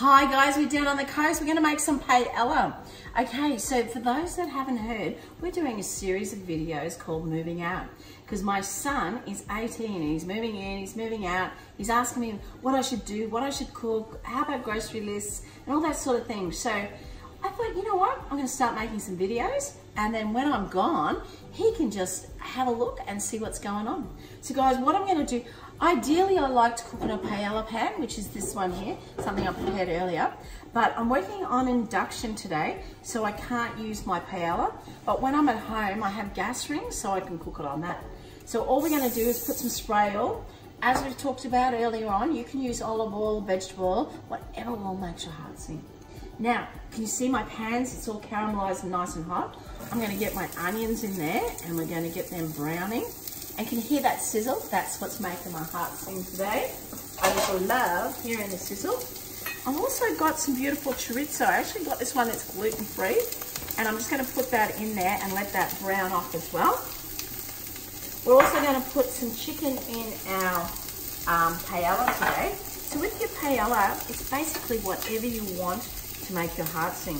Hi guys, we're down on the coast. We're gonna make some paella. Okay, so for those that haven't heard, we're doing a series of videos called Moving Out because my son is 18 and he's moving in, he's moving out. He's asking me what I should do, what I should cook, how about grocery lists and all that sort of thing. So I thought, you know what? I'm gonna start making some videos and then when I'm gone, he can just have a look and see what's going on. So guys, what I'm gonna do, Ideally, I like to cook in a paella pan, which is this one here, something I prepared earlier. But I'm working on induction today, so I can't use my paella. But when I'm at home, I have gas rings, so I can cook it on that. So all we're gonna do is put some spray oil. As we talked about earlier on, you can use olive oil, vegetable oil, whatever will make your heart sing. Now, can you see my pans? It's all caramelized and nice and hot. I'm gonna get my onions in there and we're gonna get them browning. And can you hear that sizzle? That's what's making my heart sing today. I just love hearing the sizzle. I've also got some beautiful chorizo. I actually got this one that's gluten-free. And I'm just going to put that in there and let that brown off as well. We're also going to put some chicken in our um, paella today. So with your paella, it's basically whatever you want to make your heart sing.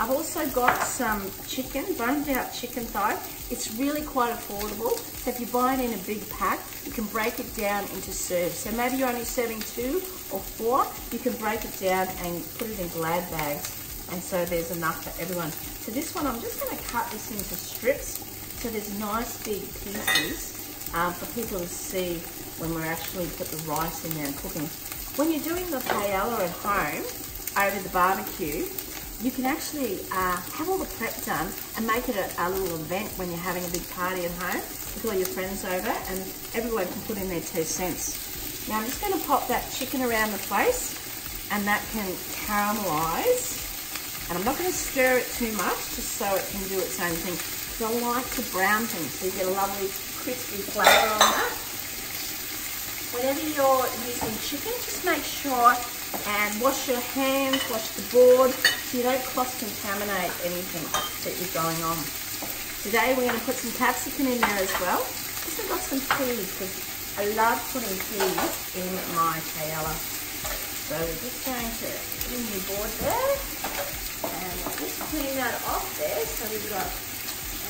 I've also got some chicken, boned out chicken thigh. It's really quite affordable. So if you buy it in a big pack, you can break it down into serves. So maybe you're only serving two or four, you can break it down and put it in glad bags. And so there's enough for everyone. So this one, I'm just gonna cut this into strips. So there's nice big pieces um, for people to see when we're actually put the rice in there and cooking. When you're doing the paella at home, over the barbecue, you can actually uh, have all the prep done and make it a, a, little event when you're having a big party at home with all your friends over and everyone can put in their two cents. Now I'm just going to pop that chicken around the place and that can caramelise and I'm not going to stir it too much just so it can do its own thing because I like to brown things so you get a lovely crispy flavour on that. Whenever you're using chicken just make sure and wash your hands, wash the board, so you don't cross-contaminate anything that you're going on. Today we're going to put some capsicum in there as well. Just got some peas because I love putting peas in my paella. So we're just going to put a new board there and we'll just clean that off there so we've got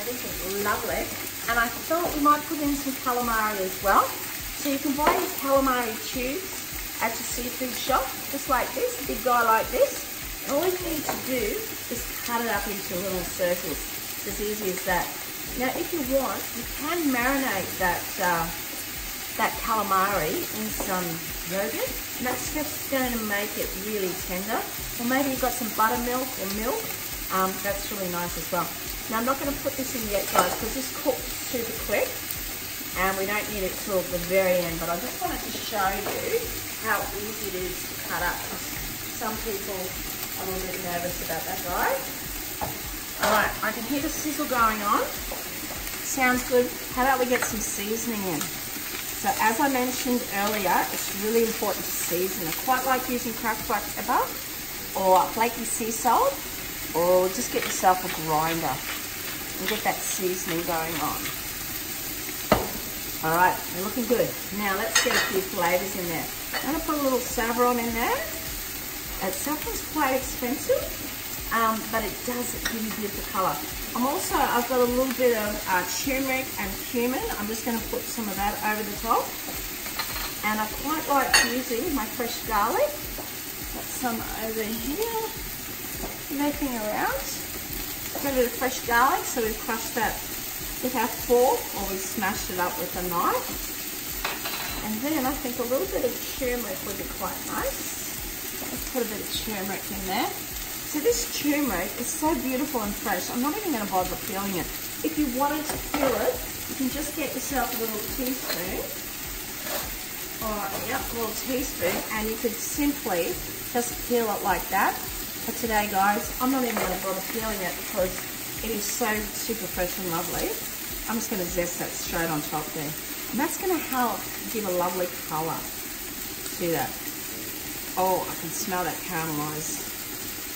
everything lovely. And I thought we might put in some calamari as well. So you can buy these calamari tubes at your seafood shop, just like this, big guy like this. All you need to do is cut it up into little circles. It's as easy as that. Now, if you want, you can marinate that uh, that calamari in some yogurt. And that's just going to make it really tender. Or maybe you've got some buttermilk or milk. Um, that's really nice as well. Now, I'm not going to put this in yet, guys, because this cooks super quick. And we don't need it till the very end. But I just wanted to show you how easy it is to cut up. Some people are a little bit nervous about that, right? All right, I can hear the sizzle going on. Sounds good. How about we get some seasoning in? So as I mentioned earlier, it's really important to season. I quite like using cracked black pepper or flaky sea salt or just get yourself a grinder and get that seasoning going on. All right, looking good. Now let's get a few flavors in there. I'm gonna put a little saffron in there. Uh, saffron's quite expensive, um, but it does give you beautiful color. I'm also, I've got a little bit of uh, turmeric and cumin. I'm just gonna put some of that over the top. And I quite like using my fresh garlic. Got some over here, making around. Got a bit of fresh garlic, so we've crushed that with our fork or we smashed it up with a knife. And then I think a little bit of turmeric would be quite nice. Let's put a bit of turmeric in there. So this turmeric is so beautiful and fresh. I'm not even going to bother peeling it. If you wanted to peel it, you can just get yourself a little teaspoon. Or, yep, a little teaspoon. And you could simply just peel it like that. But today, guys, I'm not even going to bother peeling it because it is so super fresh and lovely. I'm just going to zest that straight on top there. And that's going to help give a lovely colour to that. Oh, I can smell that caramelised,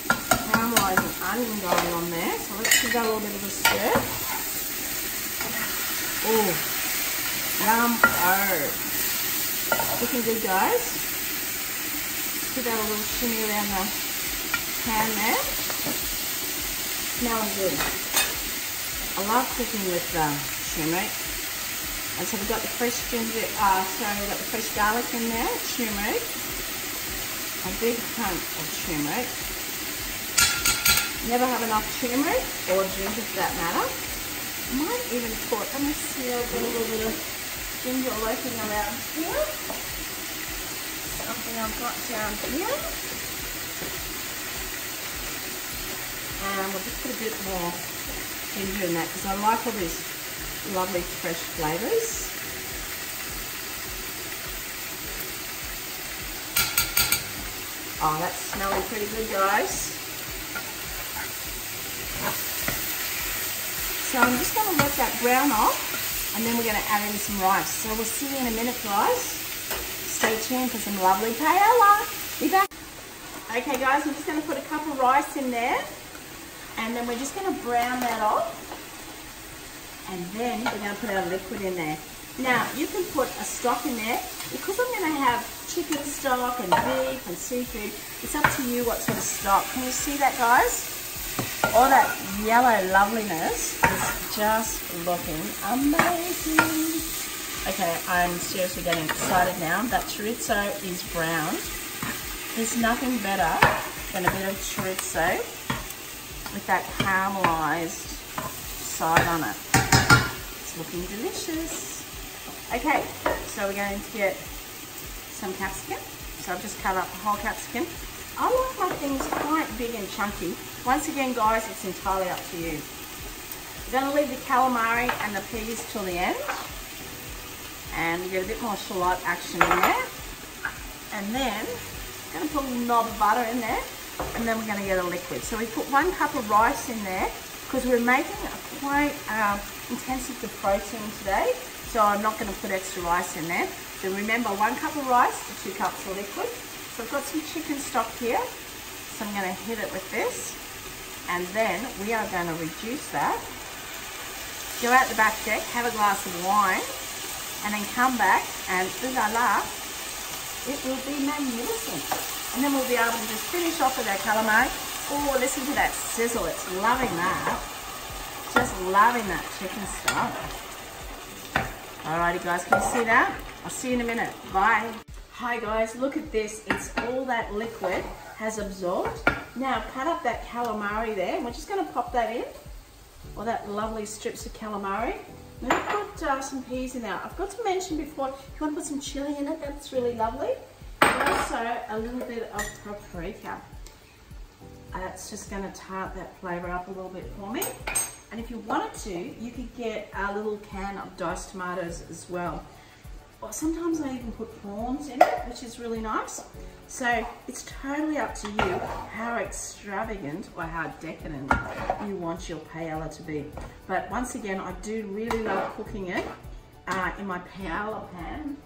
caramelising onion going on there. So let's give that a little bit of a stir. Oh, yum. Looking good, guys. give that a little shimmy around the pan there. Smelling good. I love cooking with um, turmeric. And so we've got the fresh ginger, uh, sorry, we've got the fresh garlic in there, turmeric. A big hunk of turmeric. Never have enough turmeric or ginger for that matter. Might even put, me see, I've got a little bit of ginger lurking around here. Something I've got down here. And we'll just put a bit more ginger in that because I like all these lovely fresh flavours. Oh, that's smelling pretty good, guys. So I'm just going to let that brown off and then we're going to add in some rice. So we'll see you in a minute, guys. Stay tuned for some lovely paella. Be back. Okay, guys, I'm just going to put a cup of rice in there and then we're just going to brown that off and then we're going to put our liquid in there. Now, you can put a stock in there. Because I'm going to have chicken stock and beef and seafood, it's up to you what sort of stock. Can you see that, guys? All that yellow loveliness is just looking amazing. Okay, I'm seriously getting excited now. That chorizo is brown. There's nothing better than a bit of chorizo with that caramelized side on it. Looking delicious. Okay, so we're going to get some capsicum. So I've just cut up the whole capsicum. I like my things quite big and chunky. Once again, guys, it's entirely up to you. We're going to leave the calamari and the peas till the end. And you get a bit more shallot action in there. And then, going to put a little knob of butter in there. And then we're going to get a liquid. So we put one cup of rice in there because we're making quite uh, intensive protein today. So I'm not going to put extra rice in there. So remember, one cup of rice to two cups of liquid. So I've got some chicken stock here. So I'm going to hit it with this. And then we are going to reduce that. Go out the back deck, have a glass of wine, and then come back and ooh la la, it will be magnificent. And then we'll be able to just finish off with our calamari. Oh, listen to that sizzle. It's loving that. Just loving that chicken stock. Alrighty guys, can you see that? I'll see you in a minute. Bye. Hi guys, look at this. It's all that liquid has absorbed. Now cut up that calamari there. We're just going to pop that in. Or that lovely strips of calamari. Then I've got uh, some peas in there. I've got to mention before, if you want to put some chili in it, that's really lovely. And also a little bit of paprika. That's just going to tart that flavour up a little bit for me. And if you wanted to, you could get a little can of diced tomatoes as well. Or sometimes I even put prawns in it, which is really nice. So it's totally up to you how extravagant or how decadent you want your paella to be. But once again, I do really love cooking it uh, in my paella pan.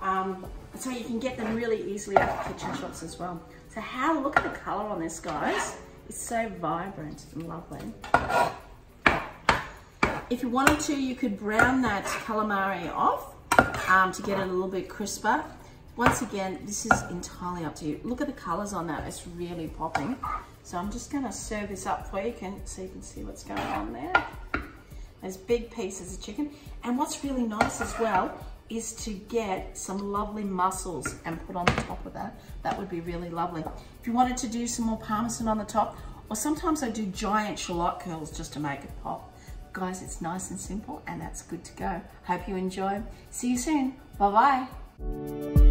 Um, so you can get them really easily at the kitchen shops as well. So how, look at the color on this, guys. It's so vibrant and lovely. If you wanted to, you could brown that calamari off um, to get it a little bit crisper. Once again, this is entirely up to you. Look at the colors on that, it's really popping. So I'm just gonna serve this up for you can, so you can see what's going on there. There's big pieces of chicken. And what's really nice as well is to get some lovely mussels and put on the top of that. That would be really lovely. If you wanted to do some more parmesan on the top, or sometimes I do giant shallot curls just to make it pop. Guys, it's nice and simple and that's good to go. Hope you enjoy. See you soon. Bye-bye.